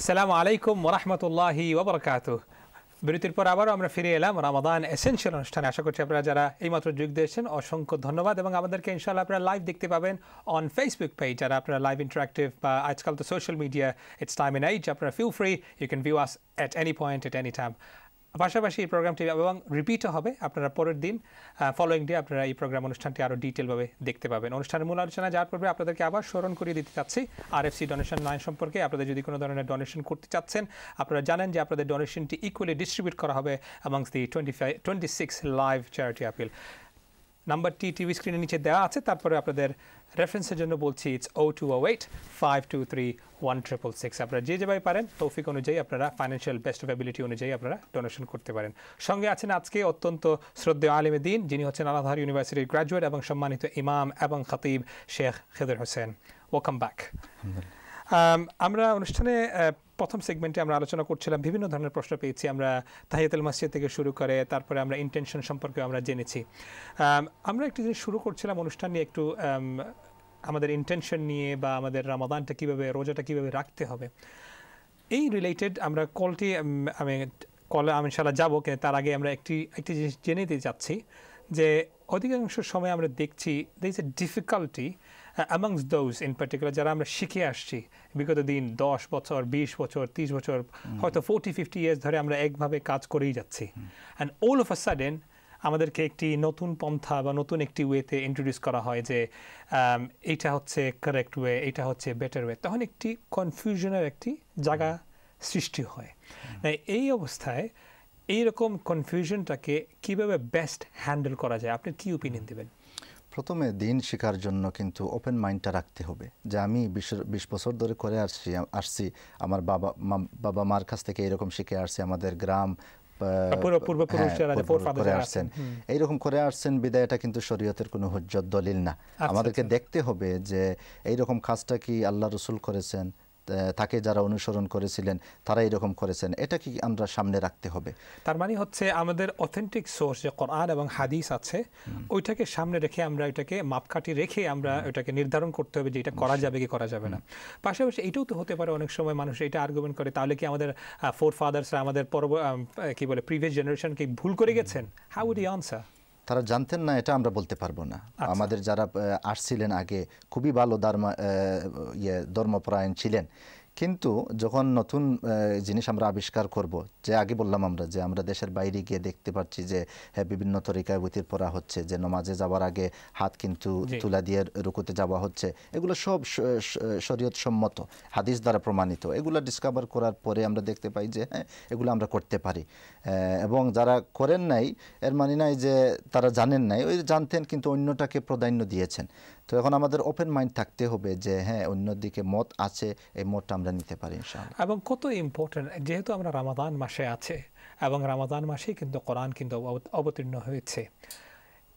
আসসালামু আলাইকুম ওরহমতুল্লাহি ওবরকাত বিরতির পর আবারও আমরা ফিরে এলাম রামাদান এসেনশিয়াল অনুষ্ঠানে। আশা করছি আপনারা যারা এইমাত্র যোগ দিয়েছেন, অসংখ্য ধন্যবাদ এবং আমাদেরকে ইনশাল্লাহ আপনারা লাইভ দেখতে পাবেন অন ফেসবুক পেজ যারা আপনারা লাইভ ইন্টারাক্টিভ বা আজকাল তো social media it's time an age আপনারা feel free you can view us at any point at any time পাশাপাশি এই প্রোগ্রামটি এবং রিপিটও হবে আপনারা পরের দিন ফলোয়িং ডে আপনারা এই প্রোগ্রাম অনুষ্ঠানটি আরও ডিটেলভাবে দেখতে পাবেন। অনুষ্ঠানের মূল আলোচনা যাওয়ার পূর্বে আপনাদেরকে আবার স্মরণ করিয়ে দিতে চাচ্ছি আর এফ সি ডোনেশন লাইন সম্পর্কে। আপনাদের যদি কোনো ধরনের ডোনেশন করতে চাচ্ছেন, আপনারা জানেন যে আপনাদের ডোনেশনটি ইকুয়ালি ডিস্ট্রিবিউট করা হবে amongst the twenty five twenty six live charity appeal নাম্বারটি টিভি স্ক্রিনের নিচে দেওয়া আছে, তারপরে আপনাদের রেফারেন্সের জন্য বলছি it's O two O eight five two three one triple six আপনারা যে যেভাবে পারেন তৌফিক অনুযায়ী আপনারা ফাইন্যান্সিয়াল বেস্ট অফ অ্যাবিলিটি অনুযায়ী আপনারা ডোনেশন করতে পারেন। সঙ্গে আছেন আজকে অত্যন্ত শ্রদ্ধেয় আলিমে দিন যিনি হচ্ছেন আলাধার ইউনিভার্সিটির গ্র্যাজুয়েট এবং সম্মানিত ইমাম এবং খতিব শেখ খেদুর হোসেন। ওয়েলকাম ব্যাক আমরা অনুষ্ঠানে প্রথম সেগমেন্টে আমরা আলোচনা করছিলাম বিভিন্ন ধরনের প্রশ্ন পেয়েছি। আমরা তাহিয়াতুল মসজিদ থেকে শুরু করে তারপরে আমরা ইন্টেনশন সম্পর্কে আমরা জেনেছি। আমরা একটি জিনিস শুরু করছিলাম অনুষ্ঠান নিয়ে একটু আমাদের ইন্টেনশন নিয়ে বা আমাদের রামাদানটা কীভাবে রোজাটা কীভাবে রাখতে হবে। এই রিলেটেড আমরা কলটি আমি কলে আমি ইনশাল্লাহ যাব কিন্তু তার আগে আমরা একটি একটি জিনিস জেনে দিতে চাচ্ছি যে অধিকাংশ সময় আমরা দেখছি there is a difficulty amongst those in particular যারা আমরা শিখে আসছি। বিগত দিন দশ বছর বিশ বছর তিরিশ বছর হয়তো ফোর্টি ফিফটি ইয়ার্স ধরে আমরা একভাবে কাজ করেই যাচ্ছি। And all of a sudden আমাদেরকে একটি নতুন পন্থা বা নতুন একটি ওয়েতে ইন্ট্রোডিউস করা হয় যে এইটা হচ্ছে কারেক্ট ওয়ে এটা হচ্ছে বেটার ওয়ে তখন একটি কনফিউশনের একটি জায়গা সৃষ্টি হয়। এই অবস্থায় এইরকম কনফিউশনটাকে কীভাবে বেস্ট হ্যান্ডেল করা যায়? আপনি কি ওপিনিয়ন দেবেন? প্রথমে দিন শেখার জন্য কিন্তু ওপেন মাইন্ডটা রাখতে হবে। যে আমি বিশ বিশ বছর ধরে করে আসছি আসছি আমার বাবা বাবা মার কাছ থেকে এরকম শিখে আসছি আমাদের গ্রাম এইরকম করে আসছেন বিদায় এটা কিন্তু শরীয়তের কোনো হজ্জত দলিল না। আমাদেরকে দেখতে হবে যে এইরকম কাজটা কি আল্লাহ রসুল করেছেন। তাকে যারা অনুসরণ করেছিলেন তারা এরকম করেছেন। এটা কি আমরা সামনে রাখতে হবে? তার মানে হচ্ছে আমাদের অথেন্টিক সোর্স যে কোরআন এবং হাদিস আছে ওইটাকে সামনে রেখে আমরা এটাকে মাপকাঠি রেখে আমরা ওইটাকে নির্ধারণ করতে হবে যে এটা করা যাবে কি করা যাবে না। পাশাপাশি এটাও তো হতে পারে অনেক সময় মানুষ এটা আর্গুমেন্ট করে তাহলে কি আমাদের ফোর ফাদার্সরা আমাদের পর্ব কি বলে প্রিভিয়াস জেনারেশনকে ভুল করে গেছেন? হাউ উড ইউ আনসার তারা জানতেন না এটা আমরা বলতে পারব না। আমাদের যারা আসছিলেন আগে খুবই ভালো ধর্ম ইয়ে ধর্মপরায়ণ ছিলেন। কিন্তু যখন নতুন জিনিস আমরা আবিষ্কার করব যে আগে বললাম আমরা যে আমরা দেশের বাইরে গিয়ে দেখতে পাচ্ছি যে হ্যাঁ বিভিন্ন তরিকায় বুতির পড়া হচ্ছে যে নমাজে যাওয়ার আগে হাত কিন্তু তুলা দিয়ে রুকুতে যাওয়া হচ্ছে এগুলো সব শরীয়ত সম্মত হাদিস দ্বারা প্রমাণিত। এগুলো ডিসকভার করার পরে আমরা দেখতে পাই যে হ্যাঁ এগুলো আমরা করতে পারি। এবং যারা করেন নাই এর মানে নাই যে তারা জানেন নাই ওই জানতেন কিন্তু অন্যটাকে প্রাধান্য দিয়েছেন। তো এখন আমাদের ওপেন মাইন্ড থাকতে হবে যে হ্যাঁ অন্যদিকে মত আছে এই মতটা আমরা নিতে পারি ইনশাআল্লাহ। এবং কত ইম্পর্টেন্ট যেহেতু আমরা রামাদান মাসে আছে এবং রামাদান মাসেই কিন্তু কোরআন কিন্তু অবতীর্ণ হয়েছে।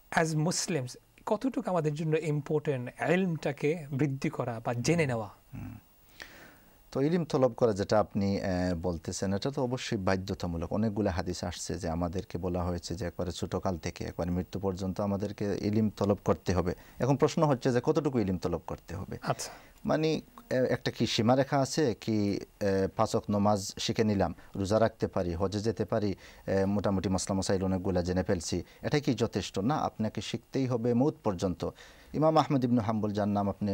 অ্যাজ মুসলিমস কতটুকু আমাদের জন্য ইম্পর্টেন্ট এলমটাকে বৃদ্ধি করা বা জেনে নেওয়া? তো ইলিম তলব করা যেটা আপনি বলতেছেন এটা তো অবশ্যই বাধ্যতামূলক। অনেকগুলো হাদিস আসছে যে আমাদেরকে বলা হয়েছে যে একবারে ছোটোকাল থেকে একবারে মৃত্যু পর্যন্ত আমাদেরকে ইলিম তলব করতে হবে। এখন প্রশ্ন হচ্ছে যে কতটুকু ইলিম তলব করতে হবে? আচ্ছা। মানে একটা কি সীমারেখা আছে? কি পাঁচক নমাজ শিখে নিলাম রোজা রাখতে পারি হজে যেতে পারি মোটামুটি মশলা মশাইল অনেকগুলো জেনে ফেলছি এটাই কি যথেষ্ট? না আপনাকে শিখতেই হবে মৌত পর্যন্ত। ইমাম আহমদ ইবনু হাম্বল যার নাম আপনি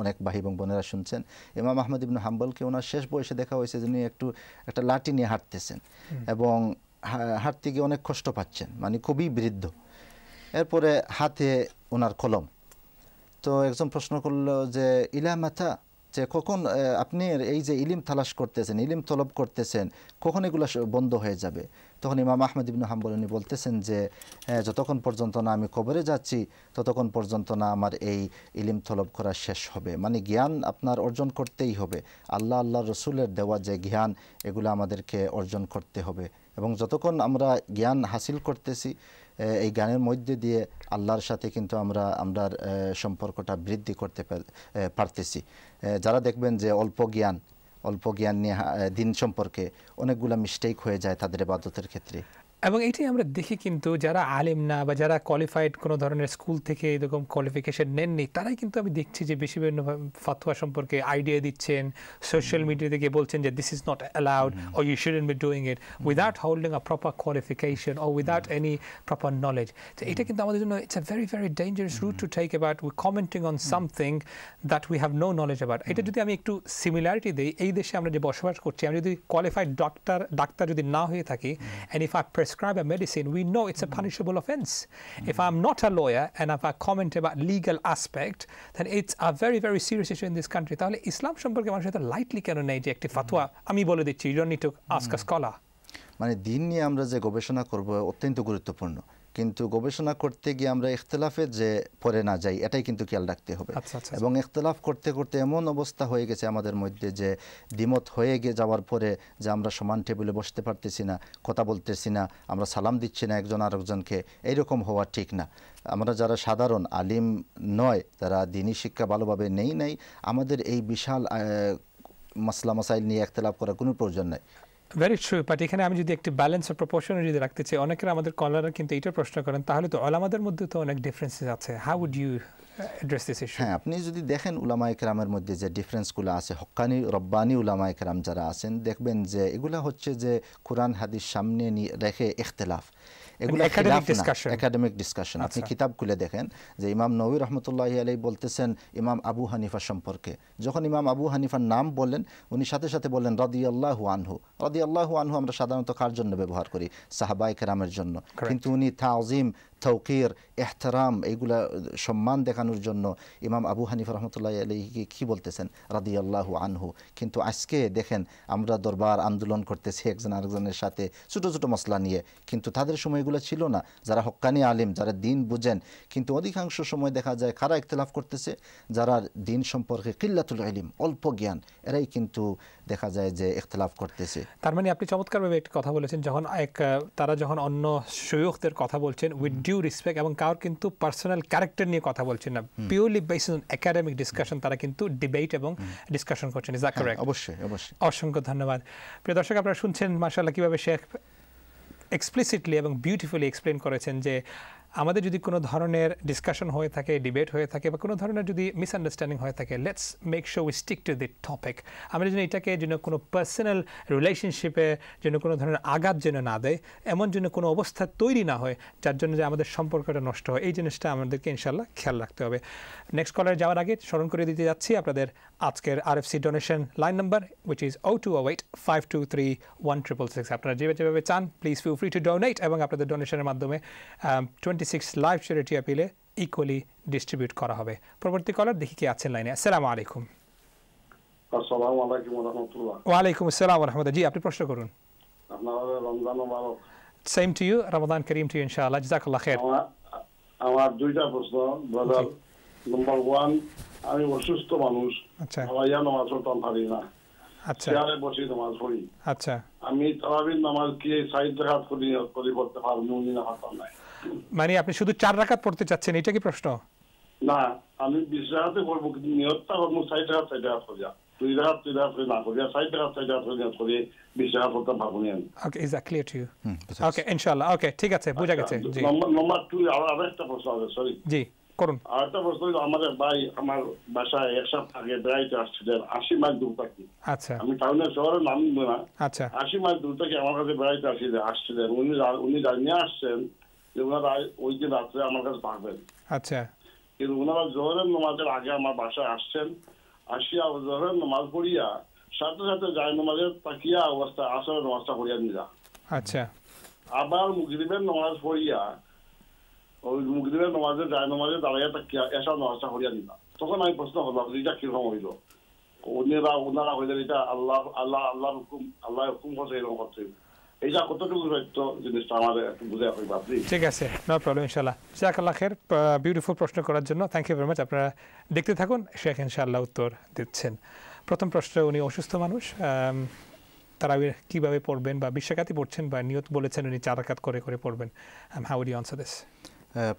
অনেক ভাই এবং বোনেরা শুনছেন ইমাম আহমদ ইবনু হাম্বলকে ওনার শেষ বয়সে দেখা হয়েছে যিনি একটু একটা লাঠি নিয়ে হাঁটতেছেন এবং হাঁটতে গিয়ে অনেক কষ্ট পাচ্ছেন মানে খুবই বৃদ্ধ। এরপরে হাতে ওনার কলম। তো একজন প্রশ্ন করল যে ইলা মাথা যে কখন আপনি এই যে ইলিম তালাশ করতেছেন, ইলিম তলব করতেছেন, কখন এগুলো বন্ধ হয়ে যাবে? তখন ইমাম আহমদ ইবনু হাম্বল উনি বলতেছেন যে যতক্ষণ পর্যন্ত না আমি কবরে যাচ্ছি, ততক্ষণ পর্যন্ত না আমার এই ইলিম তলব করা শেষ হবে। মানে জ্ঞান আপনার অর্জন করতেই হবে। আল্লাহ আল্লাহ রসুলের দেওয়া যে জ্ঞান, এগুলো আমাদেরকে অর্জন করতে হবে। এবং যতক্ষণ আমরা জ্ঞান হাসিল করতেছি এই গানের মধ্যে দিয়ে আল্লাহর সাথে কিন্তু আমরা আমরা সম্পর্কটা বৃদ্ধি করতে পারতেছি। যারা দেখবেন যে অল্প জ্ঞান অল্প জ্ঞান নিয়ে দিন সম্পর্কে অনেকগুলো মিস্টেক হয়ে যায় তাদের বাদতের ক্ষেত্রে। এবং এটাই আমরা দেখি কিন্তু যারা আলেম না বা যারা কোয়ালিফাইড কোনো ধরনের স্কুল থেকে এরকম কোয়ালিফিকেশন নেননি তারাই কিন্তু আমি দেখছি যে বেশি বিভিন্ন ফাতুয়া সম্পর্কে আইডিয়া দিচ্ছেন সোশ্যাল মিডিয়া থেকে বলছেন যে this is not allowed or you shouldn't be doing it without holding a proper qualification or without any proper knowledge তো এটা কিন্তু আমাদের জন্য it's a very very dangerous route to take about we commenting on something that we have no knowledge about এটা যদি আমি একটু similarity দিই এই দেশে আমরা যে বসবাস করছি আমি যদি কোয়ালিফাইড ডক্টর ডাক্তার যদি না হয়ে থাকি and if I prescribe a medicine, we know it's a punishable offense. If I'm not a lawyer and if I comment about legal aspect, then it's a very, very serious issue in this country. তাহলে ইসলাম সম্পর্কে মানুষ এত lightly কেন নেই যে একটি ফাতোয়া আমি বলে দিচ্ছি you don't need to ask a scholar মানে দিন নিয়ে আমরা যে গবেষণা করব অত্যন্ত গুরুত্বপূর্ণ কিন্তু গবেষণা করতে গিয়ে আমরা ইখতলাফে যে পরে না যাই এটাই কিন্তু খেয়াল রাখতে হবে। আচ্ছা, আচ্ছা, এবং ইখতলাফ করতে করতে এমন অবস্থা হয়ে গেছে আমাদের মধ্যে যে দ্বিমত হয়ে গিয়ে যাওয়ার পরে যে আমরা সমান টেবিলে বসতে পারতেছি না কথা বলতেছি না আমরা সালাম দিচ্ছি না একজন আরেকজনকে এইরকম হওয়া ঠিক না। আমরা যারা সাধারণ আলিম নয় তারা দিনী শিক্ষা ভালোভাবে নেই নাই আমাদের এই বিশাল মাসলা মাসাইল নিয়ে একতলাপ করার কোনো প্রয়োজন নাই। ভেরি ট্রু বাট এখানে আমি যদি একটি ব্যালেন্স আর প্রপোর্শন যদি রাখতে চাই, অনেকের আমাদের কলাররা কিন্তু এটা প্রশ্ন করেন, তাহলে তো আলামাদের মধ্যে তো অনেক ডিফারেন্সেস আছে। How would you address this issue হ্যাঁ আপনি যদি দেখেন উলামা একরামের মধ্যে যে ডিফারেন্সগুলো আছে, হক্কানি, রব্বানি উলামা একরাম যারা আছেন, দেখবেন যে এগুলা হচ্ছে যে কোরআন হাদিস সামনে রেখে ইখতলাফ। এগুলো। একাডেমিক ডিসকাশন আপনি আচ্ছা। কিতাব খুলে দেখেন যে ইমাম নবী রহমতুল্লাহ আলাই বলতেছেন ইমাম আবু হানিফা সম্পর্কে। যখন ইমাম আবু হানিফার নাম বললেন উনি সাথে সাথে বললেন রদি আল্লাহ আনহু। রদি আল্লাহ আনহু আমরা সাধারণত কার জন্য ব্যবহার করি? সাহাবাই কেরামের জন্য। কিন্তু উনি তাজিম তৌকির, এহতারাম, এইগুলা সম্মান দেখানোর জন্য ইমাম আবু হানিফা রহমতুল্লাহ আলহীকে কি বলতেছেন? রাদি আল্লাহু আনহু। কিন্তু আজকে দেখেন, আমরা দরবার আন্দোলন করতেছি একজন আরেকজনের সাথে ছোটো ছোটো মশলা নিয়ে। কিন্তু তাদের সময় এগুলো ছিল না। যারা হক্কানি আলিম, যারা দিন বুঝেন, কিন্তু অধিকাংশ সময় দেখা যায় কারা ইখতলাফ করতেছে। যারা দিন সম্পর্কে কিল্লাতুল আলিম অল্প জ্ঞান, এরাই কিন্তু দেখা যায় যে ইখতলাফ করতেছে। তার মানে আপনি চমৎকারভাবে একটি কথা বলেছেন যখন এক তারা যখন অন্য সৈয়কদের কথা বলছেন উইথ ডিউ রেসপেক্ট এবং কারোর কিন্তু পার্সোনাল ক্যারেক্টার নিয়ে কথা বলছেন না purely based on academic discussion তারা কিন্তু ডিবেট এবং ডিসকাশন করছেন। ইজ দ্যাট হ্যাঁ, কারেক্ট অবশ্যই অবশ্যই। অসংখ্য ধন্যবাদ। প্রিয় দর্শক আপনারা শুনছেন মার্শাল্লাহ কীভাবে শেখ এক্সপ্লিসিটলি এবং বিউটিফুলি এক্সপ্লেন করেছেন যে আমাদের যদি কোনো ধরনের ডিসকাশন হয়ে থাকে ডিবেট হয়ে থাকে বা কোনো ধরনের যদি মিসআন্ডারস্ট্যান্ডিং হয়ে থাকে let's make sure we stick to the topic আমরা যেন এটাকে যেন কোনো পার্সোনাল রিলেশনশিপে যেন কোনো ধরনের আঘাত যেন না দেয়, এমন যেন কোনো অবস্থা তৈরি না হয়, যার জন্য যে আমাদের সম্পর্কটা নষ্ট হয়। এই জিনিসটা আমাদেরকে ইনশাল্লাহ খেয়াল রাখতে হবে। নেক্সট কলারে যাওয়ার আগে স্মরণ করে দিতে যাচ্ছি আপনাদের আজকের RFC donation line number which is O two O eight five two three one triple six আপনারা যেভাবে যেভাবে চান please feel free to donate এবং আপনাদের ডোনেশনের মাধ্যমে টোয়েন্টি সিক্স লাইভ চ্যারিটি অ্যাপিলে ইকুয়ালি ডিস্ট্রিবিউট করা হবে। পরবর্তী কলার দেখি কি আছেন লাইনে আসসালামু আলাইকুম। ওয়ালাইকুম আসসালাম রহমতুল্লাহ। জি আপনি প্রশ্ন করুন। Same to you Ramadan Kareem too ইনশাআল্লাহ জাজাকাল্লাহ খের আমার আমার দুইটা প্রশ্ন ব্রাদার নম্বর ওয়ান আমি অসুস্থ মানুষ। আচ্ছা। নামাজ পড়তাম পারি না। আচ্ছা। চেয়ারে বসে নামাজ পড়ি আচ্ছা। আমি তারাবির নামাজ কি সাইড রাখাত করি করি করতে পারব উনি না পারতাম না মানে আপনি শুধু চার রাকাত পড়তে চাচ্ছেন এটা কি প্রশ্ন? না আমি বিশ রাখাতে করব কিন্তু নিয়তটা করব সাইড রাখাত সাইড রাখাত করিয়া। দুই রাখাত দুই রাখাত করে না করিয়া সাইড রাখাত সাইড রাখাত করি বিশ রাখাত পারব না okay is that clear to you okay ইনশাআল্লাহ ওকে ঠিক আছে বোঝা গেছে। জি। নম্বর নম্বর টু আর একটা প্রশ্ন আছে সরি জি। করুন। আরেকটা প্রশ্ন আমাদের ভাই আমার বাসায় এক সপ্তাহ আগে বেড়াইতে আসছিলেন আশি মাইল দূর থাকি। আচ্ছা। আমি টাউনের শহরের নাম না। আচ্ছা। আশি মাইল দূর থেকে আমার কাছে বেড়াইতে আসছিলেন আসছিলেন উনি উনি জানিয়ে আসছেন যে ওনারা ওই দিন রাত্রে আমার কাছে থাকবেন আচ্ছা। কিন্তু ওনারা জোহরের নামাজের আগে আমার বাসায় আসছেন আসিয়া জোহরের নামাজ পড়িয়া সাথে সাথে যায় নামাজের তাকিয়া অবস্থা আসরের নামাজটা পড়িয়া যা আচ্ছা। আবার মুগরিবের নামাজ পড়িয়া ওই মুগরিবের নামাজে যায়, নামাজে দাঁড়াইয়া এসা তখন আমি প্রশ্ন করলাম কীরকম হইল? ওনারা হইলেন এটা আল্লাহ আল্লাহ, আল্লাহর হুকুম আল্লাহ হুকুম এরকম করার জন্য থ্যাংক ইউ ভেরি আপনারা দেখতে থাকুন, শেখ উত্তর দিচ্ছেন। প্রথম প্রশ্ন, উনি অসুস্থ মানুষ তারা কীভাবে পড়বেন বা বিশ্বকাতি পড়ছেন বা নিয়ত বলেছেন উনি চার রাকাত করে করে পড়বেন? হাউ উড ইউ দিস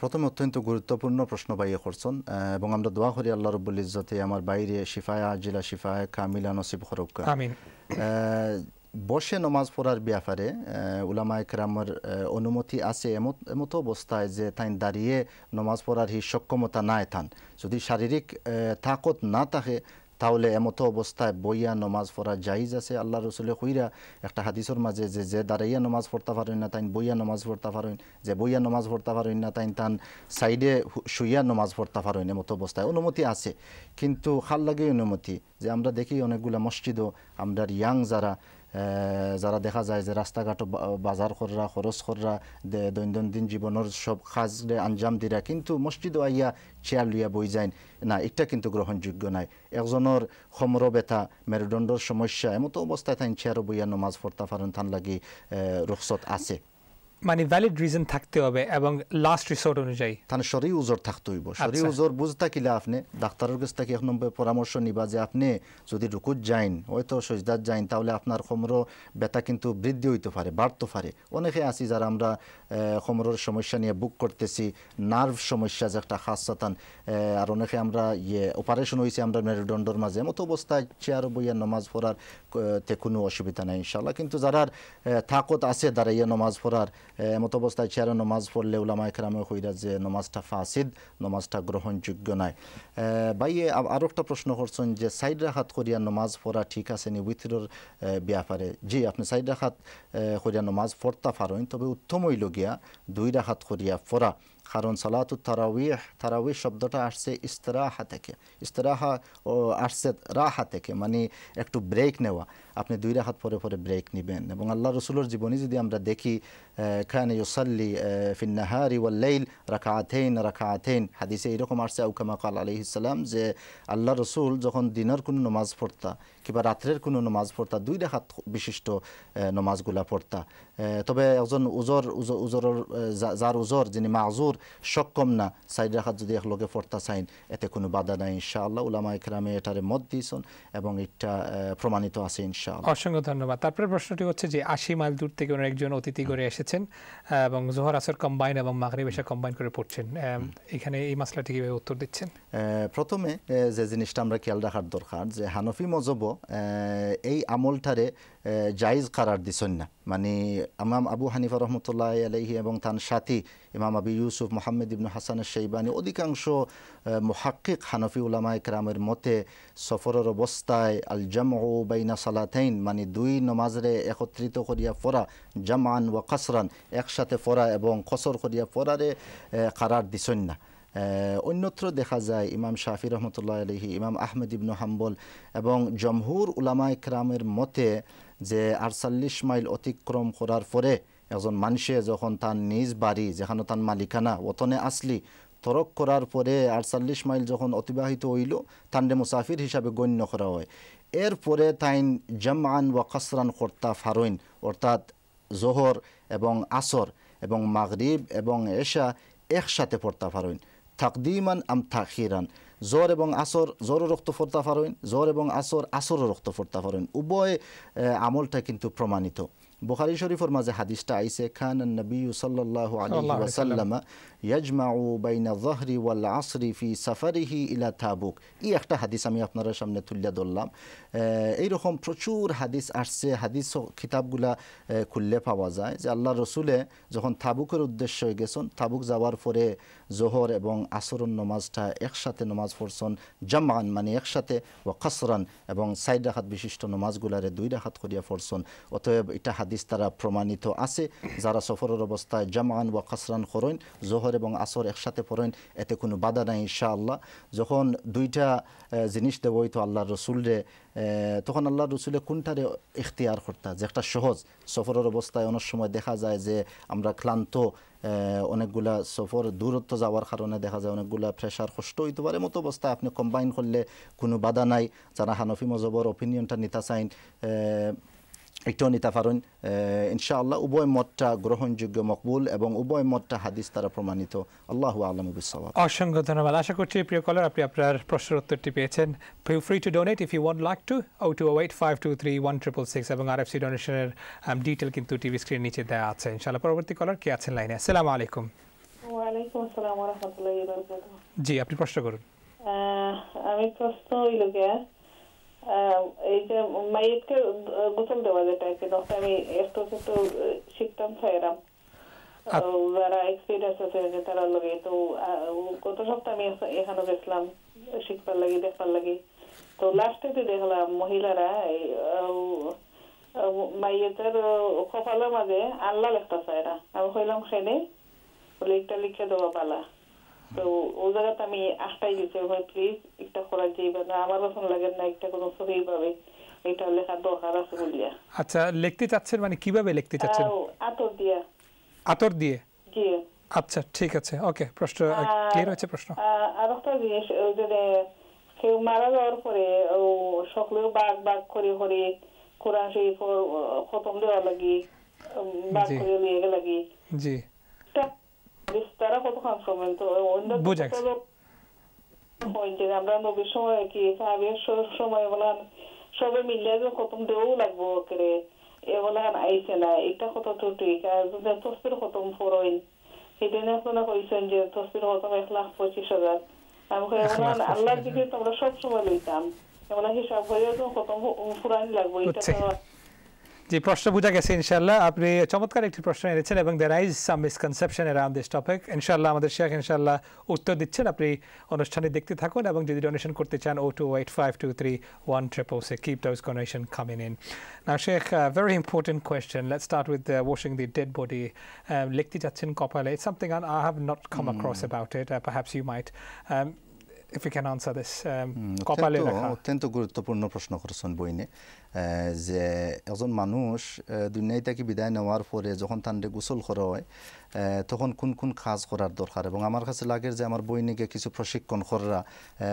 প্রথমে অত্যন্ত গুরুত্বপূর্ণ প্রশ্ন পাইয়ে করছেন এবং আমরা দোয়া করি আল্লাহ রব্বুল ইজ্জতে আমার বাইরে শিফায়া আজিলা শিফায়া কামিলা নসিব হরক্কা বসে নমাজ পড়ার ব্যাপারে উলামা একরামের অনুমতি আছে এমত অবস্থায় যে তাই দাঁড়িয়ে নমাজ পড়ার হি সক্ষমতা নাই থান যদি শারীরিক তাকত না থাকে তাহলে এমতো অবস্থায় বইয়া নমাজ পড়া জাইজ আছে? আল্লাহ রসুলে হুইরা একটা হাদিসের মাঝে যে যে দাঁড়াইয়া নমাজ পড়তে পারেন না তাই বইয়া নমাজ পড়তে পারেন, যে বইয়া নমাজ পড়তে পারেন না তাই তান সাইডে শুইয়া নমাজ পড়তে পারেন এমতো অবস্থায়। অনুমতি আছে, কিন্তু খাল লাগে অনুমতি, যে আমরা দেখি অনেকগুলো মসজিদও, আমরা ইয়াং যারা যারা দেখা যায় যে রাস্তাঘাট বাজার কররা খরচ কররা দে- দৈনন্দিন জীবনের সব কাজে আঞ্জাম দিরা কিন্তু মসজিদও আইয়া চেয়ার লইয়া বই যায় না এটা কিন্তু গ্রহণযোগ্য নাই। একজনের সমর ব্যথা মেরুদণ্ডর সমস্যা এমতো অবস্থায় তাই চেয়ারও বইয়া নমাজ পড়তে পারেন তান লাগি রুখসত আছে। মানে ভ্যালিড রিজন থাকতে হবে এবং লাস্ট রিসোর্ট অনুযায়ী। তাহলে শরীর উজোর থাকতে হইব। শরীর আচ্ছা। উজোর বুঝ থাকিলে আপনি ডাক্তারের কাছ থেকে এক নম্বর পরামর্শ নিবা যে আপনি যদি রুকুত যাইন হয়তো সজদাত যাইন তাহলে আপনার সমর ব্যথা কিন্তু বৃদ্ধি হইতে পারে বাড়তে পারে। অনেকে আছি যারা আমরা সমরের সমস্যা নিয়ে বুক করতেছি নার্ভ সমস্যা যে একটা খাস সাতান আর অনেকে আমরা ইয়ে অপারেশন হয়েছে আমরা মেরুদণ্ডর মাঝে মতো অবস্থায় চেয়ার বইয়া নমাজ পড়ার তে কোনো অসুবিধা নাই ইনশাল্লাহ কিন্তু যারা থাকত আছে দাঁড়াইয়া নমাজ পড়ার এমত অবস্থায় চেয়ারে নমাজ পড়লে উলামা একরামে কইরা যে নমাজটা ফাসিদ নমাজটা গ্রহণযোগ্য নয় আহ, ভাইয়ে আ- আরও একটা প্রশ্ন করছেন যে সাইড রাখাত করিয়া নমাজ পড়া ঠিক আছে নি উইথিরর ব্যাপারে? জি আপনি সাইড রাখাত করিয়া নমাজ পড়তা পারেন তবে উত্তম হইল গিয়া দুই রাখাত করিয়া পড়া। কারণ সালাতু তারাউইহ তারাউইহ শব্দটা আসছে ইস্তরাহা থেকে। ইস্তরাহা আসছে রাহা থেকে মানে একটু ব্রেক নেওয়া। আপনি দুই রাখাত পরে পরে ব্রেক নেবেন। এবং আল্লাহ রসুলের জীবনী যদি আমরা দেখি খান ইউসাল্লি ফিন্নাহারি ওয়াল্লাইল রাখা রাকাআতেইন হাদিসে এরকম আসছে আউকামা কাল আলাইহিস সালাম, যে আল্লাহ রসুল যখন দিনের কোনো নমাজ পড়তা কিংবা রাত্রের কোনো নমাজ পড়তা, দুই রাখাত বিশিষ্ট নমাজগুলা পড়তা। তবে একজন উজর, উজ- উজরের যার উজর যিনি মাজুর সক্ষম না সাইড রাখাত যদি একলগে পড়তা চাইন, এতে কোনো বাধা নাই ইনশাআল্লাহ। উলামা ইকরামে এটারে মত দিয়েছেন এবং এটা প্রমাণিত আছে ইনশাআল্লাহ। অসংখ্য ধন্যবাদ। তারপরে প্রশ্নটি হচ্ছে যে আশি মাইল দূর থেকে ওনার একজন অতিথি করে এসেছেন এবং জোহর আসর কম্বাইন এবং মাগরিব এসে কম্বাইন করে পড়ছেন। এখানে এই মাসলাটি কীভাবে উত্তর দিচ্ছেন? প্রথমে যে জিনিসটা আমরা খেয়াল রাখার দরকার যে হানফি মজব এই আমলটারে জাইজ কারার দিছেন না। মানে আমাম আবু হানিফা রহমতুল্লাহ আলহি এবং তার সাথী ইমাম আবি ইউসুফ মোহাম্মদ ইবনু হাসান সেইবানী অধিকাংশ মহাক্কিক হানফি উলামা একরামের মতে সফরের অবস্থায় আল জাম ও বাইনা সালাতাইন মানে দুই নমাজরে একত্রিত করিয়া পড়া জামান ওয়া কাসরান একসাথে পড়া এবং কসর করিয়া আহ, কারার দিছেন না। অন্যত্র দেখা যায় ইমাম শাফি রহমতুল্লাহ আলহি ইমাম আহমেদ ইবনু হাম্বল এবং জমহুর উলামা ইকরামের মতে যে আটচল্লিশ মাইল অতিক্রম করার পরে একজন মানুষে যখন তার নিজ বাড়ি যেখানে তার মালিকানা ওতনে আসলি তরক করার পরে আটচল্লিশ মাইল যখন অতিবাহিত হইল তান্ডে মুসাফির হিসাবে গণ্য করা হয়। এরপরে তাইন জামান ওয়া কাসরান কর্তা ফারইন অর্থাৎ জোহর এবং আসর এবং মাগরিব এবং এশা, একসাথে পড়তে পারেন তাকদিমান আম তাখিরান জোর এবং আসর জোরও রক্ত পড়তে পারেন জোর এবং আসর আসরও রক্ত পড়তে পারেন উভয় আমলটা কিন্তু প্রমাণিত। বুখারি শরীফের মাঝে হাদিসটা আইছে খান নবী আলাইহি ওয়াসাল্লাম ইয়াজমাউ বাইনা যহরি ওয়াল আসরি ফি সাফারিহি ইলা থাবুক এই একটা হাদিস আমি আপনার সামনে তুলিয়া ধরলাম। এইরকম প্রচুর হাদিস আসছে হাদিস কিতাবগুলা আহ, খুললে পাওয়া যায় যে আল্লাহ রসুলে যখন থাবুকের উদ্দেশ্য হয়ে গেছেন থাবুক যাওয়ার পরে জোহর এবং আসরন নমাজটা একসাথে নমাজ পড়ছেন জামান মানে একসাথে, ও কাসরান এবং সাইড রাখাত বিশিষ্ট নমাজগুলারে দুই রাখাত করিয়া পড়ছেন। অতএব এটা হাদিস তারা প্রমাণিত আছে, যারা সফরের অবস্থায় জামান ও কাসরান করেন জোহর এবং আসর একসাথে পড়েন, এতে কোনো বাধা নাই ইনশাআল্লাহ। যখন দুইটা জিনিস দেব হইতো আল্লাহ রসুলরে তখন আল্লাহ রসুলে কোনটারে ইখতিয়ার করতা? যে একটা সহজ, সফরের অবস্থায় অনেক সময় দেখা যায় যে আমরা ক্লান্ত অনেকগুলা সফর দূরত্ব যাওয়ার কারণে দেখা যায় অনেকগুলা প্রেশার কষ্ট হইতে পারে। মতো অবস্থায় আপনি কম্বাইন করলে কোনো বাধা নাই। যারা হানফি মজবর অপিনিয়নটা নিতে চাইন পারেন আহ, ইনশাআল্লাহ উভয় মতটা গ্রহণযোগ্য মকবুল এবং উভয় মতটা হাদিস দ্বারা প্রমাণিত আল্লাহ আলম অসংখ্য ধন্যবাদ আশা করছি প্রিয় কলার আপনি আপনার প্রশ্নের উত্তরটি পেয়েছেন feel free to donate if you want like to O two eight five two three one triple six এবং আর এফ সি ডোনেশনের ডিটেল কিন্তু টিভি স্ক্রিন নিচে দেওয়া আছে ইনশাআল্লাহ পরবর্তী কলার কে আছেন লাইনে আসসালামু আলাইকুম ওয়ালাইকুম আসসালাম ওয়া রাহমাতুল্লাহি ওয়া বারাকাতুহু জি আপনি প্রশ্ন করুন আমি প্রশ্ন হইল গিয়া এই যে মাইয়েতকে গোসল দেওয়া যেটা কি তখন আমি একটু একটু শিখতাম চাইলাম যারা এক্সপিরিয়েন্স আছে যে তারা লগে তো গত সপ্তাহে আমি এখানে গেছিলাম শিখবার লাগি দেখবার লাগি। তো লাস্টে তো দেখলাম মহিলারা এই মাইয়েতের কপালের মাঝে আল্লাহ লেখতা চাইরা আমি কইলাম সেনে বলে একটা লিখে দেওয়া পালা তো ও জায়গাতে আমি আটটাই দিচ্ছি ভাই প্লিজ একটা করার যাইবে না আমার পছন্দ লাগে না একটা কোনো ছবি পাবে এটা লেখার দরকার আছে বলিয়া। আচ্ছা লিখতে চাচ্ছেন মানে কীভাবে লিখতে চাচ্ছেন? আতর দিয়া। আতর দিয়ে? জি। আচ্ছা ঠিক আছে ওকে প্রশ্ন ক্লিয়ার হয়েছে প্রশ্ন? আর একটা জিনিস যে কেউ মারা যাওয়ার পরে ও সকলেও বাঘ বাঘ করে করে কোরআন শরীফ খতম দেওয়া লাগি বাঘ। করে লিয়ে লাগি। জি। তারা কত কনফার্মেন্ট তো অন্য। হয় যে আমরা নবীর সময় কি? সাহাবের সময় বলান সবে মিলে যে খতম দেও লাগবো করে এগুলান আইছে না এটা কত তো ঠিক। আর যদি তসবির খতম ফরইন সেদিন আপনারা কইছেন যে তসবির খতম এক লাখ পঁচিশ হাজার। আমি লাখ আল্লাহর। দিকে তোমরা সব সময় লইতাম। এগুলা হিসাব হয়ে খতম ফুরানি লাগবো। এটা জি প্রশ্ন বোঝা গেছে ইনশাল্লাহ আপনি চমৎকার একটি প্রশ্ন এনেছেন এবং there is some misconception around this topic ইনশাল্লাহ আমাদের শেখ ইনশাল্লাহ উত্তর দিচ্ছেন। আপনি অনুষ্ঠানে দেখতে থাকুন এবং যদি ডোনেশন করতে চান O two eight five two three one triple say keep those donation coming in না Sheikh very important question let start with washing the dead body লিখতে চাচ্ছেন কপালে। It's something I have not come across about it perhaps you might if you can answer this um, কপালে অত্যন্ত লেখা। অত্যন্ত গুরুত্বপূর্ণ প্রশ্ন করছেন বইনে। যে এজন মানুষ দুনিয়ায় থেকে বিদায় নেওয়ার পরে যখন তান্ডে গোসল করা হয় তখন কোন কোন কাজ করার দরকার? এবং আমার কাছে লাগে যে আমার বইনিকে কিছু প্রশিক্ষণ করা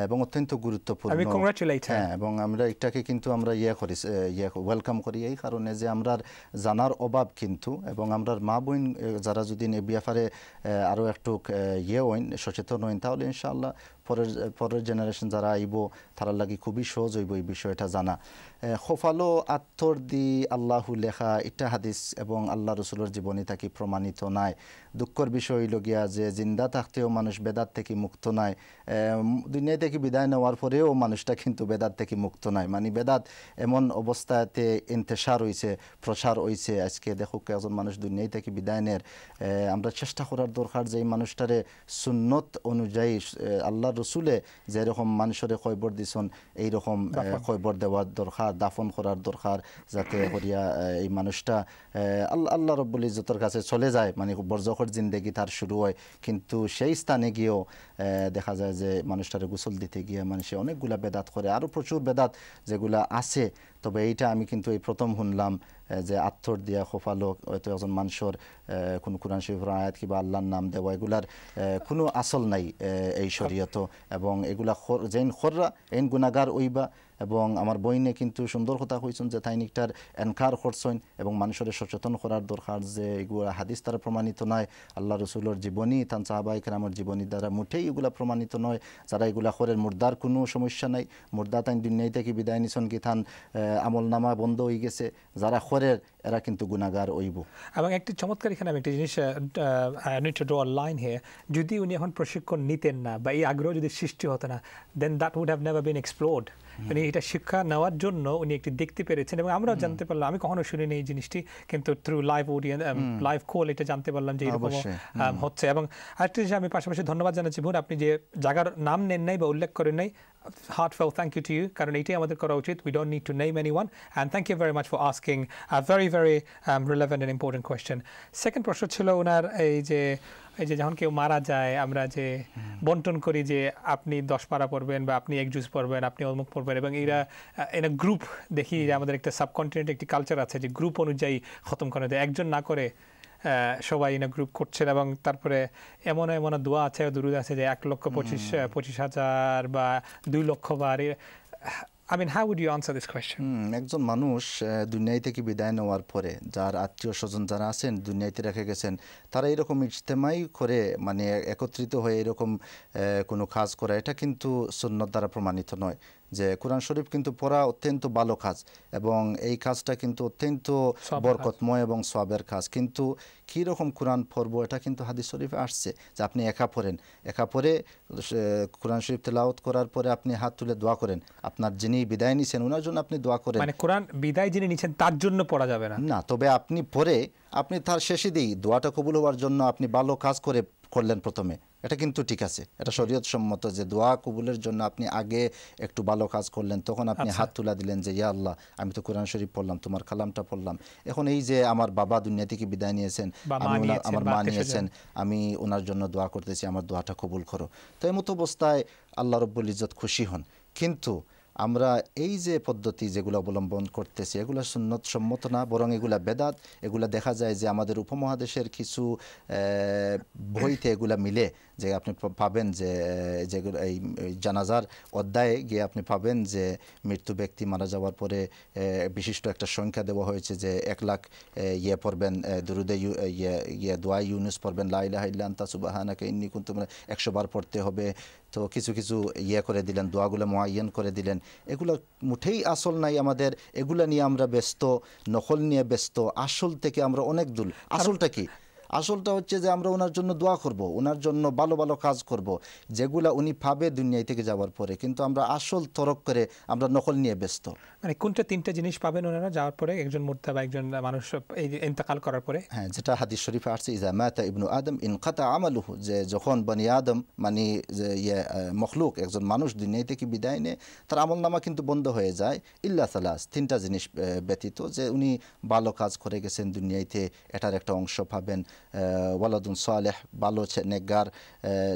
এবং অত্যন্ত গুরুত্বপূর্ণ। her. হ্যাঁ। এবং আমরা এটাকে কিন্তু আমরা ইয়ে করি ইয়ে ওয়েলকাম করি। এই কারণে যে আমরা জানার অভাব কিন্তু এবং আমরা মা বোন যারা যদি এ ব্যাপারে আহ, আরও একটু ইয়ে হইন সচেতন হইন তাহলে ইনশাআল্লাহ পরের পরের জেনারেশন যারা আইব তারা লাগি খুবই সহজ হইব এই বিষয়টা জানা। খোফালো আত্মর দি আল্লাহু লেখা ইটা হাদিস এবং আল্লাহ রসুলের জীবনী থাকি প্রমাণিত নাই। দুঃখর বিষয় হইল গিয়া যে জিন্দা থাকতেও মানুষ বেদাত থেকে মুক্ত নাই। দুনিয়া থেকে বিদায় নেওয়ার পরেও মানুষটা কিন্তু বেদাত থেকে মুক্ত নাই। মানে বেদাত এমন অবস্থাতে ইন্তেসার হইছে প্রসার হইছে। আজকে দেখো একজন মানুষ দুনিয়ায় থেকে বিদায় আহ, আমরা চেষ্টা করার দরকার যে এই মানুষটারে সুন্নত অনুযায়ী আল্লাহ রসুলে যেরকম মানুষের খৈবর দিছন এইরকম খৈবর দেওয়ার দরকার দাফন করার দরকার যাতে করিয়া এই মানুষটা আল্লাহ আল্লাহ রব্বুল ইজতের কাছে চলে যায় মানে বর্জকর জিন্দেগি তার শুরু হয়। কিন্তু সেই স্থানে গিয়েও দেখা যায় যে মানুষটারে গোসল দিতে গিয়ে মানুষে অনেকগুলা বেদাত করে। আরও প্রচুর বেদাত যেগুলা আছে। তবে এইটা আমি কিন্তু এই প্রথম শুনলাম যে আত্মর দিয়া খোফালো হয়তো একজন মানুষের কোনো কোরআন শরীফের আয়াত কিংবা আল্লাহর নাম দেওয়া, এগুলার কোনো আসল নাই এই শরীয়ত। এবং এগুলা যেন খররা এন গুণাগার ওইবা এবং আমার বইনে কিন্তু সুন্দর কথা কইছেন যে তাই নিকটার এনকার করছেন এবং মানুষের সচেতন করার দরকার যে এগুলা হাদিস দ্বারা প্রমাণিত নয়, আল্লাহ রসুলের জীবনী তান সাহাবাই কেরামের জীবনী দ্বারা মুঠেই এগুলা প্রমাণিত নয়। যারা এগুলা করেন, মুর্দার কোনো সমস্যা নাই। মুর্দা তাই দুনিয়ায় থেকে বিদায় নিছন কি থান আমল নামা বন্ধ হয়ে গেছে। যারা খরের এরা কিন্তু গুণাগার ওইব এবং একটি চমৎকার এখানে আমি একটি জিনিস লাইন হে যদি উনি এখন প্রশিক্ষণ নিতেন না বা এই আগ্রহ যদি সৃষ্টি হতো না then that would have never been explored মানে এটা শিক্ষা নেওয়ার জন্য উনি একটি দেখতে পেরেছেন এবং আমরাও জানতে পারলাম আমি কখনো শুনিনি এই জিনিসটি কিন্তু through live audience live call এটা জানতে পারলাম যে এরকম হচ্ছে এবং আরেকটি আমি পাশাপাশি ধন্যবাদ জানাচ্ছি বোন আপনি যে জায়গার নাম নেন নাই বা উল্লেখ করেন নাই heartfelt thank you to you কারণ এটাই আমাদের করা উচিত we don't need to name anyone and thank you very much for asking a very very um, relevant and important question. Second প্রশ্ন ছিল ওনার এই যে এই যে যখন কেউ মারা যায় আমরা যে বন্টন করি যে আপনি দশ পারা পড়বেন বা আপনি এক জুস পড়বেন আপনি অমুক পড়বেন এবং এরা এন গ্রুপ দেখি যে আমাদের একটা সাবকন্টিনেন্ট একটি কালচার আছে যে গ্রুপ অনুযায়ী খতম করে দেয়। একজন না করে সবাই ইন গ্রুপ করছেন এবং তারপরে এমন এমন দোয়া আছে দুরুদ আছে যে এক লক্ষ পঁচিশ পঁচিশ হাজার বা দুই লক্ষ বার I mean how would you answer this question একজন মানুষ দুনিয়ায় থেকে বিদায় নেওয়ার পরে যার আত্মীয় স্বজন যারা আছেন, দুনিয়াতে রেখে গেছেন, তারা এরকম ইজতেমাই করে মানে একত্রিত হয়ে এরকম কোনো কাজ করা, এটা কিন্তু সুন্নত দ্বারা প্রমাণিত নয়। যে কোরআন শরীফ কিন্তু পড়া অত্যন্ত ভালো কাজ এবং এই কাজটা কিন্তু অত্যন্ত বরকতময় এবং সবের কাজ। কিন্তু কী রকম কোরআন পড়ব এটা কিন্তু হাদিস শরীফে আসছে যে আপনি একা পড়েন। একা পড়ে কোরআন শরীফ তেলাওয়াত করার পরে আপনি হাত তুলে দোয়া করেন। আপনার যিনি বিদায় নিছেন ওনার জন্য আপনি দোয়া করেন। মানে কোরআন বিদায় যিনি নিচ্ছেন তার জন্য পড়া যাবে না। না তবে আপনি পরে আপনি তার শেষে দিই। দোয়াটা কবুল হওয়ার জন্য আপনি ভালো কাজ করে করলেন প্রথমে। এটা কিন্তু ঠিক আছে। এটা শরীয়ত সম্মত যে দোয়া কবুলের জন্য আপনি আগে একটু ভালো কাজ করলেন তখন আপনি আচ্ছা। হাত তুলা দিলেন যে ইয়া আল্লাহ আমি তো কোরআন শরীফ পড়লাম তোমার কালামটা পড়লাম। এখন এই যে আমার বাবা দুনিয়া থেকে বিদায় নিয়েছেন আমি আমার মা নিয়েছেন আমি ওনার জন্য দোয়া করতেছি আমার দোয়াটা কবুল করো। তো এই মতো অবস্থায় আল্লাহ রব্বুল ইজ্জত খুশি হন। কিন্তু আমরা এই যে পদ্ধতি যেগুলো অবলম্বন করতেছি এগুলো সুন্নত সম্মত না বরং এগুলা বেদাত এগুলা দেখা যায় যে আমাদের উপমহাদেশের কিছু বইতে এগুলা মিলে। যে আপনি পাবেন যে যেগুলো এই জানাজার অধ্যায়ে গিয়ে আপনি পাবেন যে মৃত্যু ব্যক্তি মারা যাওয়ার পরে বিশিষ্ট একটা সংখ্যা দেওয়া হয়েছে যে এক লাখ ইয়ে পড়বেন দুরুদে ইউ- ইয়ে ইয়ে দোয়া ইউনুস পড়বেন লাইলাহ ইল্লা আন্তা সুবাহানাকে ইন্নি কুনতুম একশো বার পড়তে হবে। তো কিছু কিছু ইয়ে করে দিলেন দোয়াগুলো মোয়াইন করে দিলেন। এগুলো মুঠেই আসল নাই আমাদের। এগুলা নিয়ে আমরা ব্যস্ত নকল নিয়ে ব্যস্ত। আসল থেকে আমরা অনেক দূর। আসলটা কি? আসলটা হচ্ছে যে আমরা ওনার জন্য দোয়া করব ওনার জন্য ভালো ভালো কাজ করব যেগুলা উনি পাবে দুনিয়ায় থেকে যাওয়ার পরে। কিন্তু আমরা আসল তরক করে আমরা নকল নিয়ে ব্যস্ত। মানে কোনটা তিনটা জিনিস পাবেন ওনারা যাওয়ার পরে একজন মুর্দা বা একজন মানুষ এই যে ইন্তেকাল করার পরে? হ্যাঁ যেটা হাদিস শরীফে আসছে ইজা মাতা ইবনু আদম ইনকাতা আমালুহু যে যখন বনি আদম মানে যে ইয়ে মখলুক একজন মানুষ দুনিয়া থেকে বিদায় নেয় তার আমল নামা কিন্তু বন্ধ হয়ে যায়। ইল্লা সালাস তিনটা জিনিস ব্যতীত যে উনি ভালো কাজ করে গেছেন দুনিয়াইতে এটার একটা অংশ পাবেন। ওয়ালাদুন সালেহ ভালো নেগার নেকগার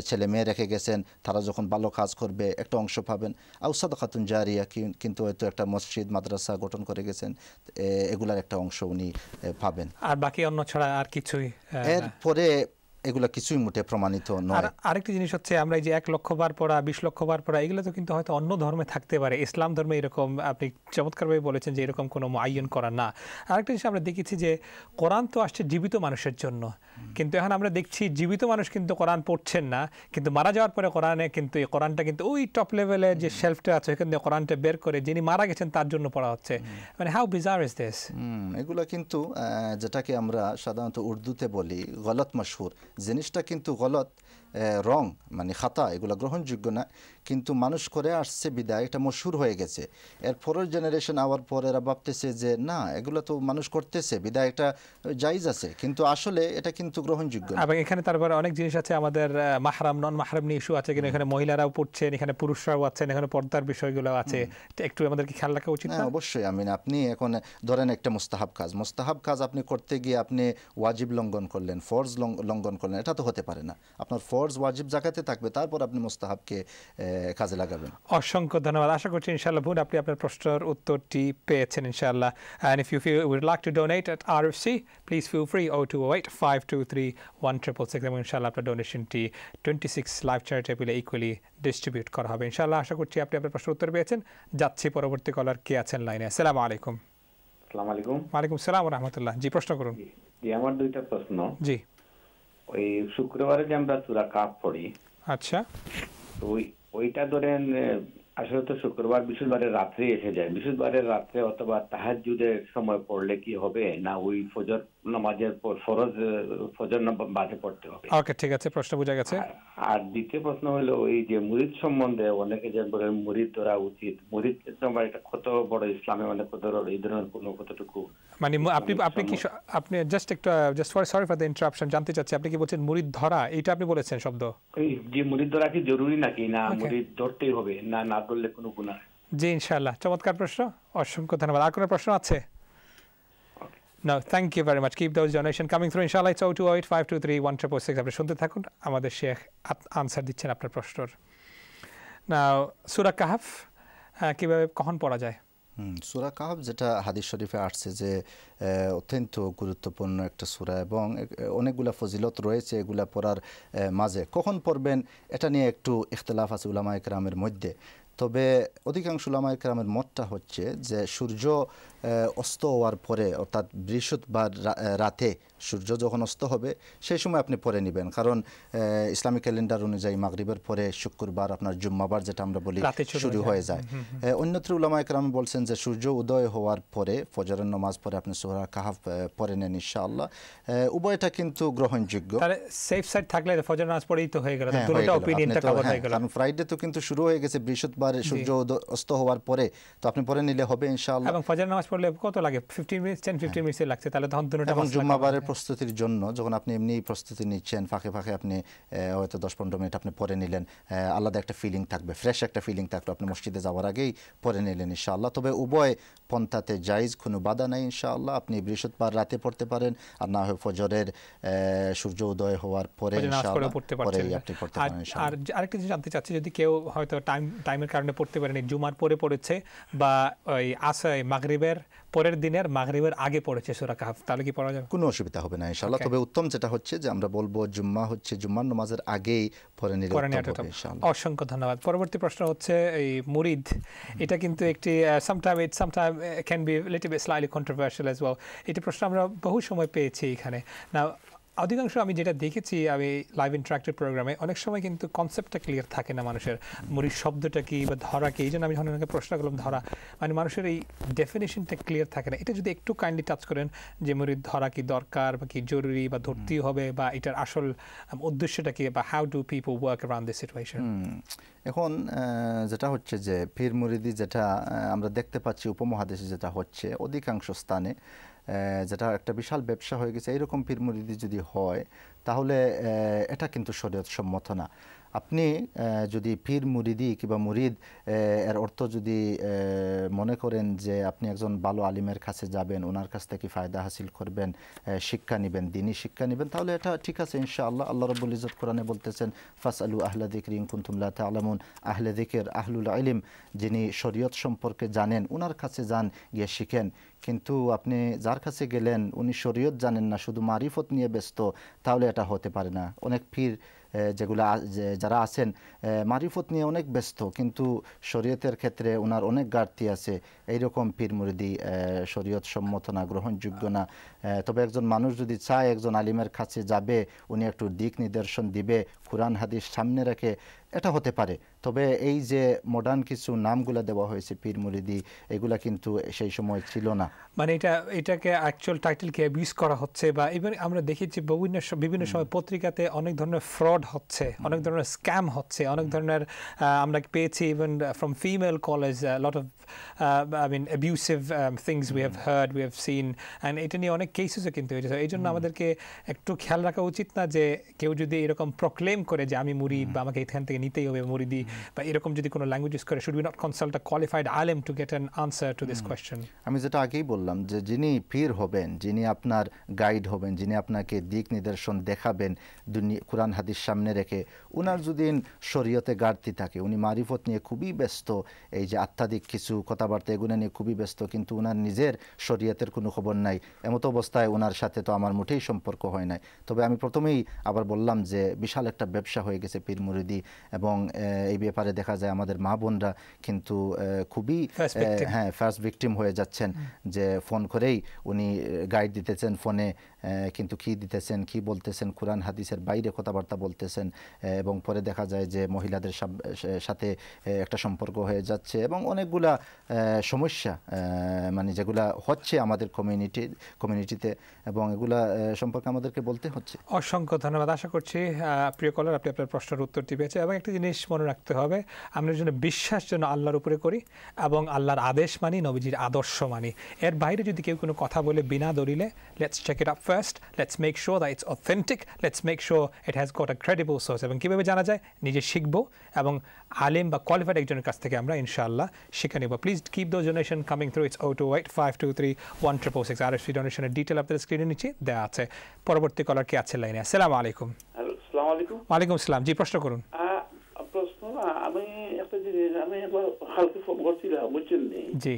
ছেলে মেয়ে রেখে গেছেন তারা যখন ভালো কাজ করবে একটা অংশ পাবেন। আউসাদ খাতুন জারিয়া কিন্তু হয়তো একটা মসজিদ মাদ্রাসা গঠন করে গেছেন এগুলার একটা অংশ উনি পাবেন। আর বাকি অন্য ছাড়া আর কিছুই এরপরে এগুলা কিছুই মোটে প্রমাণিত নয়। আরেকটি জিনিস হচ্ছে আমরা এই যে এক লক্ষ বার পড়া বিশ লক্ষ বার পড়া এগুলো তো কিন্তু হয়তো অন্য ধর্মে থাকতে পারে। ইসলাম ধর্মে এরকম আপনি চমৎকারভাবে বলেছেন যে এরকম কোনো আইন করা না। আরেকটা জিনিস আমরা দেখেছি যে কোরআন তো আসছে জীবিত মানুষের জন্য। কিন্তু এখন আমরা দেখছি জীবিত মানুষ কিন্তু কোরআন পড়ছেন না। কিন্তু মারা যাওয়ার পরে কোরআনে কিন্তু এই কোরআনটা কিন্তু ওই টপ লেভেলের যে শেলফটা আছে ওইখান থেকে কোরআনটা বের করে যিনি মারা গেছেন তার জন্য পড়া হচ্ছে। মানে হাউ বিজার ইজ দিস এগুলো কিন্তু যেটাকে আমরা সাধারণত উর্দুতে বলি গলত মশহুর। জিনিসটা কিন্তু গলত রং মানে খাতা এগুলো গ্রহণযোগ্য না। কিন্তু মানুষ করে আসছে বিদায় এটা মশুর হয়ে গেছে। এর পরের জেনারেশন আওয়ার পর এরা ভাবতেছে যে না এগুলো তো মানুষ করতেছে বিদায় এটা জাইজ আছে। কিন্তু আসলে এটা কিন্তু গ্রহণযোগ্য না। এবং এখানে তারপরে অনেক জিনিস আছে আমাদের মাহরাম নন মাহরাম নিয়ে ইস্যু আছে। কিন্তু এখানে মহিলারাও পড়ছেন এখানে পুরুষরাও আছেন এখানে পর্দার বিষয়গুলো আছে। একটু আমাদেরকে খেয়াল রাখা উচিত না? হ্যাঁ অবশ্যই আমি আপনি এখন ধরেন একটা মুস্তাহাব কাজ। মুস্তাহাব কাজ আপনি করতে গিয়ে আপনি ওয়াজিব লঙ্ঘন করলেন ফরজ লঙ্ঘ- লঙ্ঘন করলেন এটা তো হতে পারে না। আপনার ফরজ ওয়াজিব জায়গাতে থাকবে তারপর আপনি মুস্তাহাবকে কাজে লাগাবেন। অসংখ্য ধন্যবাদ। আশা করছি ইনশাআল্লাহ বোন আপনি আপনার প্রশ্নের উত্তরটি পেয়েছেন ইনশাআল্লাহ। And if you feel would like to donate at R F C please feel free O two eight five two three one triple six এবং ইনশাআল্লাহ আপনার ডোনেশনটি টোয়েন্টি সিক্স লাইভ চ্যারিটেবলে ইকুয়ালি ডিস্ট্রিবিউট করা হবে। ইনশাআল্লাহ আশা করছি আপনি আপনার প্রশ্নের উত্তর পেয়েছেন। যাচ্ছি পরবর্তী কলার কে আছেন লাইনে। আসসালামু আলাইকুম। আসসালামু আলাইকুম। ওয়ালাইকুম সালাম রহমতুল্লাহ। জি প্রশ্ন করুন। জি আমার দুইটা প্রশ্ন। জি। ওই শুক্রবারে যে আমরা চূড়া কাপ পড়ি আচ্ছা। ওই ওইটা ধরেন আসলে তো শুক্রবার বৃহস্পতিবারের রাত্রে এসে যায়। বৃহস্পতিবারের রাত্রে অথবা তাহাজুদের সময় পড়লে কি হবে? না ওই ফজর নামাজের পর ফরজ ফজর বাদে পড়তে হবে। ওকে ঠিক আছে প্রশ্ন বোঝা গেছে। আর- দ্বিতীয় প্রশ্ন হলো ওই যে মুরিদ সম্বন্ধে অনেকে যে বলেন মুরিদ ধরা উচিত। মুরিদ তোমার এটা কত বড় ইসলামে মানে কত এই ধরনের কোনো কতটুকু মানে আপনি আপনি কি আপনি জাস্ট একটু just for sorry for the interruption জানতে চাচ্ছি আপনি কি বলছেন মুরিদ ধরা? এটা আপনি বলেছেন শব্দ। যে মুরিদ ধরা কি জরুরি নাকি? না. মুরিদ ধরতেই হবে। না না ধরলে কোনো গুণা জি ইনশাআল্লাহ। চমৎকার প্রশ্ন অসংখ্য ধন্যবাদ। আর কোনো প্রশ্ন আছে? No, thank you very much. Keep those donations coming through. Inshallah, it's 028 523 1666. আপনি শুনতে থাকুন আমাদের শেখ আনসার দিচ্ছেন আপনার প্রশ্নর। না সুরা কাহাফ কীভাবে কখন পড়া যায়? সূরা কাহাব যেটা হাদিস শরীফে আসছে যে অত্যন্ত গুরুত্বপূর্ণ একটা সুরা এবং অনেকগুলো ফজিলত রয়েছে এগুলা পড়ার মাঝে। কখন পড়বেন? এটা নিয়ে একটু ইখতলাফ আছে উলামা একরামের মধ্যে। তবে অধিকাংশ উলামা একরামের মতটা হচ্ছে যে সূর্য অস্ত হওয়ার পরে অর্থাৎ বৃহস্পতিবার রাতে সূর্য যখন অস্ত হবে সেই সময় আপনি পরে নেবেন। কারণ ইসলামিক ক্যালেন্ডার অনুযায়ী মাগরিবের পরে শুক্রবার আপনার জুম্মাবার যেটা আমরা বলি শুরু হয়ে যায়। অন্যত্র উলামা একরাম বলছেন যে সূর্য উদয় হওয়ার পরে ফজরের নামাজ পরে আপনি সোহরা কাহাফ পরে নেন ইনশাআল্লাহ। উভয়টা কিন্তু গ্রহণযোগ্য। সেফ সাইড থাকলে ফজর নামাজ পড়েই তো হয়ে গেল। হ্যাঁ, দুটোটা কভার হ্যাঁ, হয়ে গেল। কারণ ফ্রাইডে তো কিন্তু শুরু হয়ে গেছে বৃহস্পতিবার সূর্য অস্ত হওয়ার পরে তো আপনি পরে নিলে হবে ইনশাআল্লাহ। এবং ফজর নামাজ পড়লে কত লাগে? Fifteen minutes ten fifteen minutes লাগছে তাহলে তখন দুটোটা এবং জুম্মাবারের প্রস্তুতির জন্য যখন আপনি এমনি প্রস্তুতি নিচ্ছেন ফাঁকে ফাঁকে আপনি হয়তো দশ পনেরো মিনিট আপনি পরে নিলেন আলাদা একটা ফিলিং থাকবে ফ্রেশ একটা ফিলিং থাকল আপনি মসজিদে যাওয়ার আগেই পরে নিলেন ইনশাআল্লাহ। তবে উভয় পন্থাতে জাইজ কোনো বাধা নাই ইনশাআল্লাহ। আপনি বৃহস্পতিবার রাতে পড়তে পারেন আর না হয় ফজরের সূর্য উদয় হওয়ার পরে ইনশাআল্লাহ পড়তে পারেন আর আরেকটা জিনিস জানতে চাচ্ছি যদি কেউ হয়তো টাইম টাইমের কারণে পড়তে পারেনি। জুমার পরে পড়েছে বা ওই আসে মাগরিবের পরের দিনের মাগরিবের আগে পড়েছে সূরা কাহফ। তাহলে কি পড়া যাবে? কোনো অসুবিধা হবে না ইনশাআল্লাহ। তবে উত্তম যেটা হচ্ছে যে আমরা বলব জুম্মা হচ্ছে জুম্মার নামাজের আগেই পরে নিলে উত্তম ইনশাআল্লাহ। অসংখ্য ধন্যবাদ। পরবর্তী প্রশ্ন হচ্ছে এই মুরিদ। এটা কিন্তু একটি sometime it sometime can be little bit slightly controversial as well এটি প্রশ্ন আমরা বহু সময় পেয়েছি এখানে। না অধিকাংশ আমি যেটা দেখেছি আমি লাইভ ইন্টারাক্টিভ প্রোগ্রামে অনেক সময় কিন্তু কনসেপ্টটা ক্লিয়ার থাকে না মানুষের। মুড়ির শব্দটা কি বা ধরা কি? এই জন্য আমি যখন ওনাকে প্রশ্ন করলাম ধরা। মানে মানুষের এই ডেফিনেশনটা ক্লিয়ার থাকে না। এটা যদি একটু কাইন্ডলি টাচ করেন যে মুড়ির ধরা কি দরকার বা কি জরুরি বা ধরতেই হবে বা এটার আসল উদ্দেশ্যটা কি বা how do people work around this situation. এখন যেটা হচ্ছে যে পীর মুরিদি যেটা আমরা দেখতে পাচ্ছি উপমহাদেশে যেটা হচ্ছে অধিকাংশ স্থানে যেটা একটা বিশাল ব্যবসা হয়ে গেছে, এইরকম পীর মুরিদি যদি হয়, তাহলে এটা কিন্তু শরীয়ত সম্মত না। আপনি যদি পীর মুরিদি কিংবা মুরিদ এর অর্থ যদি মনে করেন যে আপনি একজন ভালো আলিমের কাছে যাবেন ওনার কাছ থেকে ফায়দা হাসিল করবেন শিক্ষা নেবেন দিনই শিক্ষা নেবেন তাহলে এটা ঠিক আছে ইনশাআল্লাহ। আল্লাহ রব্বুল ইজত কোরআনে বলতেছেন ফাস আলু আহলা দিকর ইন কুনতুম লা তা'লামুন। আহলে দিকের আহলুল ইলম যিনি শরীয়ত সম্পর্কে জানেন ওনার কাছে যান গিয়ে শিখেন। কিন্তু আপনি যার কাছে গেলেন উনি শরীয়ত জানেন না শুধু মারিফত নিয়ে ব্যস্ত তাহলে এটা হতে পারে না। অনেক আহ, যেগুলো যারা আছেন মারিফত নিয়ে অনেক ব্যস্ত, কিন্তু শরীয়তের ক্ষেত্রে ওনার অনেক ঘাটতি আছে। এইরকম পীর মুরিদি শরীয়ত সম্মত না, গ্রহণযোগ্য না। তবে একজন মানুষ যদি চায় একজন আলিমের কাছে যাবে, উনি একটু দিক নিদর্শন দিবে, কোরআন হাদিস সামনে রেখে, এটা হতে পারে। তবে এই যে মডার্ন কিছু নামগুলা দেওয়া হয়েছে পীর মুরিদি এগুলা কিন্তু সেই সময় ছিল না। মানে এটা এটাকে অ্যাকচুয়াল টাইটেলকে অ্যাবিউজ করা হচ্ছে বা ইভেন আমরা দেখেছি বিভিন্ন বিভিন্ন সময় পত্রিকাতে অনেক ধরনের ফ্রড হচ্ছে অনেক ধরনের স্ক্যাম হচ্ছে অনেক ধরনের আমরা পেয়েছি even from female college lot of I mean abusive things we have heard we have seen and এটা নিয়ে অনেক কেসেসও কিন্তু হয়েছে। এই জন্য আমাদেরকে একটু খেয়াল রাখা উচিত না যে কেউ যদি এরকম প্রক্লেম করে যে আমি মুরিদ বা আমাকে এখান থেকে নিতেই হবে মুরিদি বা এরকম যদি কোনো ল্যাঙ্গুয়েজ ইউজ করে should be not consult a qualified আলেম to get an answer to this question আমি যেটা আগেই বললাম যে যিনি পীর হবেন যিনি আপনার গাইড হবেন যিনি আপনাকে দিক নির্দেশন দেখাবেন কোরআন হাদিস সামনে রেখে উনার যদি শরীয়তে ঘাটতি থাকে উনি মারিফত নিয়ে খুবই ব্যস্ত এই যে আত্মাধিক কিছু কথাবার্তা এগুলো নিয়ে খুবই ব্যস্ত কিন্তু উনার নিজের শরীয়তের কোনো খবর নাই এমতো অবস্থায় ওনার সাথে তো আমার মোটেই সম্পর্ক হয় নাই। তবে আমি প্রথমেই আবার বললাম যে বিশাল একটা ব্যবসা হয়ে গেছে পীর মুরিদি এবং আহ, এই ব্যাপারে দেখা যায় আমাদের মা বোনরা কিন্তু খুবই. হ্যাঁ ফার্স্ট ভিকটিম হয়ে যাচ্ছেন। যে ফোন করেই উনি গাইড দিতেছেন ফোনে কিন্তু কি দিতেছেন কি বলতেছেন কোরআন হাদিসের বাইরে কথাবার্তা বলতেছেন এবং পরে দেখা যায় যে মহিলাদের সাথে একটা সম্পর্ক হয়ে যাচ্ছে এবং অনেকগুলা সমস্যা মানে যেগুলা হচ্ছে আমাদের কমিউনিটি কমিউনিটিতে এবং এগুলা সম্পর্কে আমাদেরকে বলতে হচ্ছে। অসংখ্য ধন্যবাদ। আশা করছি প্রিয় কলার আপনি আপনার প্রশ্নের উত্তরটি পেয়েছে এবং একটা জিনিস মনে রাখতে হবে। আমরা যেন বিশ্বাস যেন আল্লাহর উপরে করি এবং আল্লাহর আদেশ মানি নবীজির আদর্শ মানি। এর বাইরে যদি কেউ কোনো কথা বলে বিনা দলিলে let's check it up first let's make sure that it's authentic let's make sure it has got a credible source এবং কীভাবে জানা যায়? নিজে শিখব এবং আলিম বা কোয়ালিফাইড একজনের কাছ থেকে আমরা ইনশাআল্লাহ শিখে নেব। Please keep those donation coming through it's O two eight five two three one triple six R S ডোনেশনের detail আপনাদের স্ক্রিনে নিচে দেওয়া আছে। পরবর্তী কলার কে আছে লাইনে? আসসালামু আলাইকুম। আসসালামু আলাইকুম। ওয়ালাইকুম আসসালাম। জি প্রশ্ন করুন আহ, প্রশ্ন না আমি একটা জিনিস আমি একবার হালকা ফোন করছিলাম বুঝছেন নি জি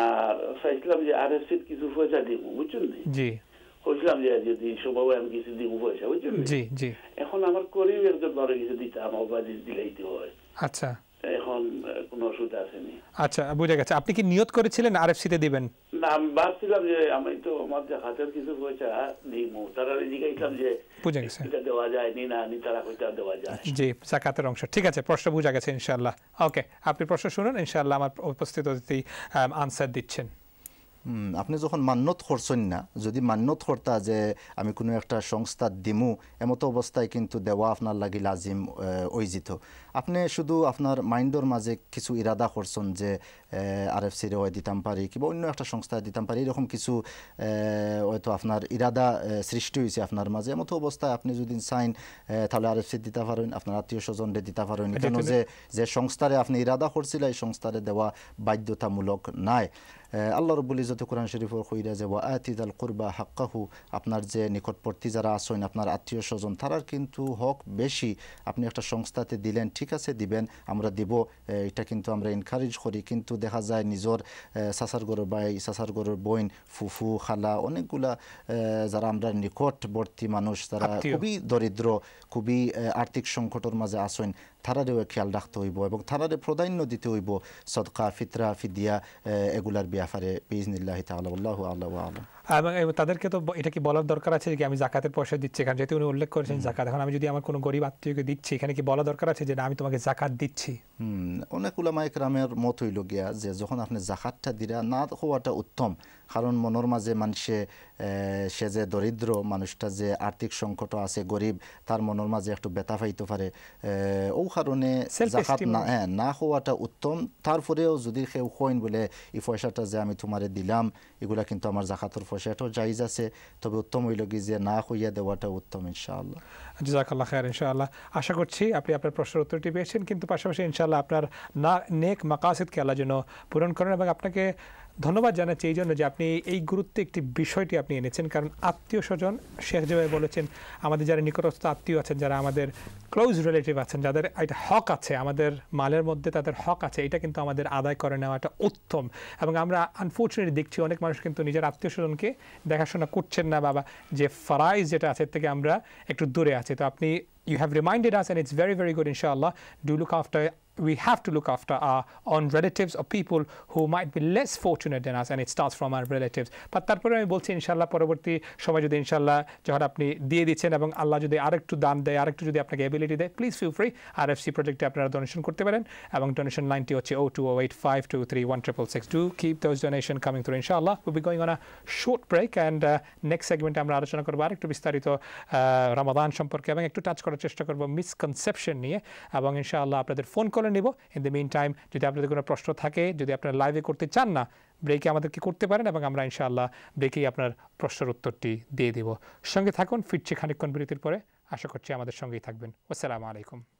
আর চাইছিলাম যে আর এস কিছু পয়সা দিব বুঝছেন নি জি বলছিলাম যে যদি সম্ভব আমি কিছু দিব পয়সা বুঝছেন জি জি এখন আমার করিও একজন ধরে কিছু দিতাম আমার বাড়ি দিলাইতে হয় আচ্ছা এখন কোনো অসুবিধা আসেনি। আচ্ছা বুঝে গেছে। আপনি কি নিয়ত করেছিলেন আরএফসিতে দিবেন? না আমি ভাবছিলাম যে আমি তো আমার যে হাতের কিছু পয়সা তারা জিজ্ঞাসলাম যে বুঝে গেছে। এটা দেওয়া যায় নি না নি তারা কইটা দেওয়া যায়। জি জাকাতের অংশ। ঠিক আছে প্রশ্ন বুঝা গেছে ইনশাআল্লাহ। ওকে আপনি প্রশ্ন শুনুন ইনশাআল্লাহ আমার উপস্থিত অতিথি আনসার দিচ্ছেন। আপনি যখন মান্যত করছেন না যদি মান্যত করতা যে আমি কোনো একটা সংস্থা দিমু এমতো অবস্থায় কিন্তু দেওয়া আপনার লাগি লাজিম ওই আপনি শুধু আপনার মাইন্ডর মাঝে কিছু ইরাদা করছেন যে আর এফ সিরে হয় দিতাম পারি কিংবা অন্য একটা সংস্থায় দিতাম পারি এরকম কিছু হয়তো আপনার ইরাদা সৃষ্টি হয়েছে আপনার মাঝে। এমতো অবস্থায় আপনি যদি চাইন তাহলে আর এফ সি দিতে পারেন আপনার আত্মীয় স্বজনরে দিতে পারেন। কেন যে যে সংস্থারে আপনি ইরাদা করছিল এই সংস্থারে দেওয়া বাধ্যতামূলক নাই। আল্লাহ রব্বুল ইজতে কোরআন শরীফর কইরা যে ওয়া আতিদাল কুরবা হাক্কাহু আপনার যে নিকটবর্তী যারা আছেন আপনার আত্মীয় স্বজন তারার কিন্তু হক বেশি। আপনি একটা সংস্থাতে দিলেন ঠিক আছে দিবেন আমরা দিব এটা কিন্তু আমরা এনকারেজ করি কিন্তু দেখা যায় নিজের সাসার গরুর ভাই সাসার গরুর বোন ফুফু খালা অনেকগুলা যারা আমরা নিকটবর্তী মানুষ তারা খুবই দরিদ্র খুবই আর্থিক সংকটের মাঝে আসেন তারারেও খেয়াল রাখতে হইব এবং তারারে প্রাধান্য দিতে হইব সদকা ফিতরা ফিদিয়া এগুলার ব্যাপারে বিজনিল্লাহি আল্লাহু আল্লাহ আলম। এবং তাদেরকে তো এটা কি বলার দরকার আছে যে আমি জাকাতের পয়সা দিচ্ছি? কারণ যেহেতু উনি উল্লেখ করেছেন জাকাত। এখন আমি যদি আমার কোনো গরিব আত্মীয়কে দিচ্ছি এখানে কি বলা দরকার আছে যে না আমি তোমাকে জাকাত দিচ্ছি? অনেক উলামা একরামের মত হইল গিয়া যে যখন আপনি জাকাতটা দিরা না হওয়াটা উত্তম। কারণ মনের মাঝে মানুষে সে যে দরিদ্র মানুষটা যে আর্থিক সংকট আছে গরিব তার মনের মাঝে একটু ব্যথা পাইতে পারে। ও কারণে জাকাত না হ্যাঁ না হওয়াটা উত্তম। তারপরেও যদি কেউ কইন বলে এই পয়সাটা যে আমি তোমারে দিলাম এগুলা কিন্তু আমার জাকাতের পয়সাটাও জাইজ আছে। তবে উত্তম হইল কি যে না হইয়া দেওয়াটা উত্তম ইনশাআল্লাহ। জাজাকাল্লাহ খায়ের ইনশাআল্লাহ। আশা করছি আপনি আপনার প্রশ্নের উত্তরটি পেয়েছেন কিন্তু পাশাপাশি ইনশাআল্লাহ আপনার না নেক মাকাসিদকে আল্লাহ যেন পূরণ করেন এবং আপনাকে ধন্যবাদ জানাচ্ছি, এই জন্য যে আপনি এই গুরুত্ব একটি বিষয়টি আপনি এনেছেন। কারণ আত্মীয় স্বজন, শেখ যেভাবে বলেছেন, আমাদের যারা নিকটস্থ আত্মীয় আছেন, যারা আমাদের ক্লোজ রিলেটিভ আছেন, যাদের একটা হক আছে, আমাদের মালের মধ্যে তাদের হক আছে, এটা কিন্তু আমাদের আদায় করে নেওয়াটা উত্তম। এবং আমরা আনফর্চুনেটলি দেখছি, অনেক মানুষ কিন্তু নিজের আত্মীয় স্বজনকে দেখাশোনা করছেন না, বাবা, যে ফারাইজ যেটা আছে থেকে আমরা একটু দূরে আছি। তো আপনি, you have reminded us and it's very very good inshallah do look after we have to look after our own relatives or people who might be less fortunate than us, and it starts from our relatives. But তারপরে আমি বলছি ইনশাল্লাহ পরবর্তী সময় যদি ইনশাল্লাহ যখন আপনি দিয়ে দিচ্ছেন এবং আল্লাহ যদি আরেকটু দান দেয়, আরেকটু যদি আপনাকে এবিলিটি দেয় please feel free R F C প্রজেক্টে আপনারা ডোনেশন করতে পারেন, এবং ডোনেশন লাইনটি হচ্ছে O two O eight five two three one triple six do keep those donation coming through ইনশাল্লাহ will be going on a short break and next সেগমেন্টে আমরা আলোচনা করব আরেকটু বিস্তারিত রমাদান সম্পর্কে, এবং একটু টাচ করার চেষ্টা করব মিসকনসেপশন নিয়ে, এবং ইনশাআল্লাহ আপনাদের ফোন করে নিব। ইন দ্য মিন টাইম যদি আপনাদের কোনো প্রশ্ন থাকে, যদি আপনারা লাইভে করতে চান না ব্রেকে আমাদেরকে করতে পারেন এবং আমরা ইনশাআল্লাহ ব্রেকেই আপনার প্রশ্নের উত্তরটি দিয়ে দেব। সঙ্গে থাকুন, ফিরছে খানিক্ষণ বিরতির পরে। আশা করছি আমাদের সঙ্গেই থাকবেন। আসসালামু আলাইকুম।